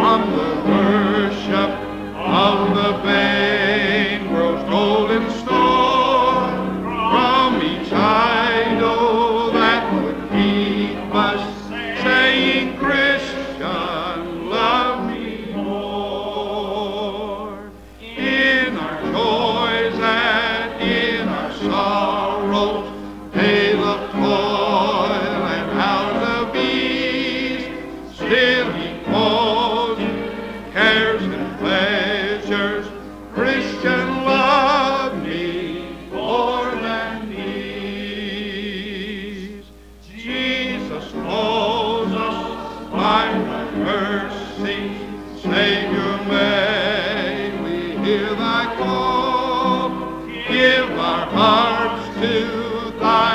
from the worship of the vain world's golden store from each idol that would keep us saying, Christian, love me more. In our joys and in our sorrows, tale of toil and out of ease still cares and pleasures. Christian love me more than these. Jesus knows us by thy mercy. Savior, may we hear thy call. Give our hearts to thy